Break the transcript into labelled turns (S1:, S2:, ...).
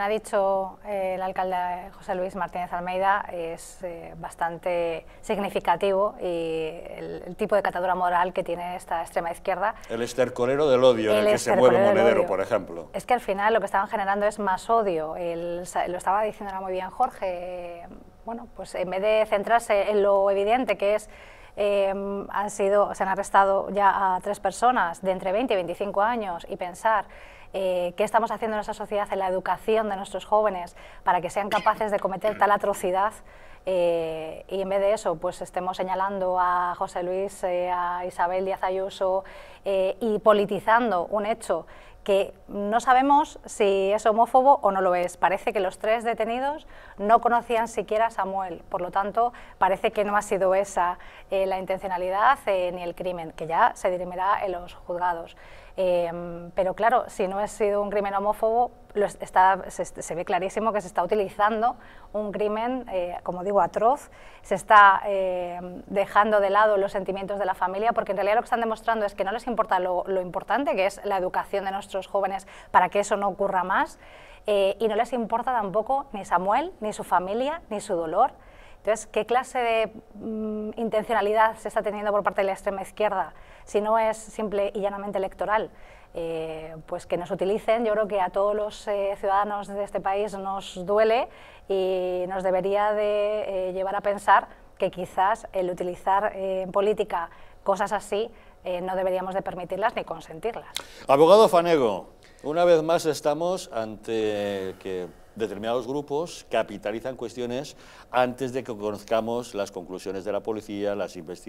S1: Ha dicho eh, el alcalde José Luis Martínez Almeida es eh, bastante significativo y el, tipo de catadura moral que tiene esta extrema izquierda.
S2: El estercolero del odio en el que se mueve Monedero, por ejemplo.
S1: Es que al final lo que estaban generando es más odio. lo estaba diciendo muy bien Jorge. Bueno, pues en vez de centrarse en lo evidente que es eh, han sido, se han arrestado ya a tres personas de entre 20 y 25 años y pensar eh, qué estamos haciendo en nuestra sociedad en la educación de nuestros jóvenes para que sean capaces de cometer tal atrocidad eh, y en vez de eso pues estemos señalando a José Luis, eh, a Isabel Díaz Ayuso y politizando un hecho que no sabemos si es homófobo o no lo es. Parece que los tres detenidos no conocían siquiera a Samuel, por lo tanto parece que no ha sido esa la intencionalidad ni el crimen, que ya se dirimirá en los juzgados. Em, pero claro, si no ha sido un crimen homófobo, está, se, ve clarísimo que se está utilizando un crimen, eh, como digo, atroz, se está em, dejando de lado los sentimientos de la familia, porque en realidad lo que están demostrando es que no les importa lo, importante que es la educación de nuestros jóvenes para que eso no ocurra más, eh, y no les importa tampoco ni Samuel, ni su familia, ni su dolor. Entonces, ¿qué clase de mm, intencionalidad se está teniendo por parte de la extrema izquierda si no es simple y llanamente electoral? Eh, pues que nos utilicen, yo creo que a todos los eh, ciudadanos de este país nos duele y nos debería de eh, llevar a pensar que quizás el utilizar en política cosas así no deberíamos de permitirlas ni consentirlas.
S2: Abogado Fanego, una vez más estamos ante que determinados grupos capitalizan cuestiones antes de que conozcamos las conclusiones de la policía, las investigaciones.